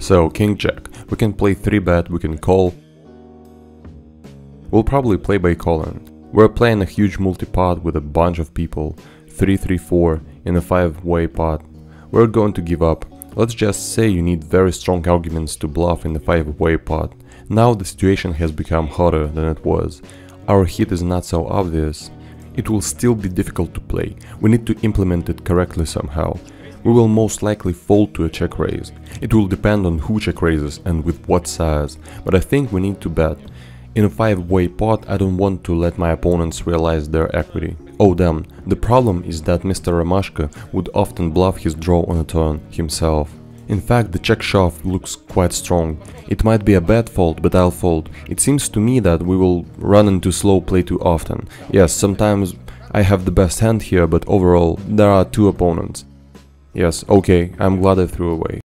So, king jack. We can play 3 bet, we can call. We'll probably play by calling. We're playing a huge multi-pot with a bunch of people. 3-3-4 in a 5-way pot. We're going to give up. Let's just say you need very strong arguments to bluff in the 5-way pot. Now the situation has become hotter than it was. Our hit is not so obvious. It will still be difficult to play. We need to implement it correctly somehow. We will most likely fold to a check raise. It will depend on who check raises and with what size, but I think we need to bet. In a 5-way pot I don't want to let my opponents realize their equity. Oh damn, the problem is that Mr. Romashka would often bluff his draw on a turn himself. In fact, the check shove looks quite strong. It might be a bad fold, but I'll fold. It seems to me that we will run into slow play too often. Yes, sometimes I have the best hand here, but overall there are two opponents. Yes, okay, I'm glad I threw away.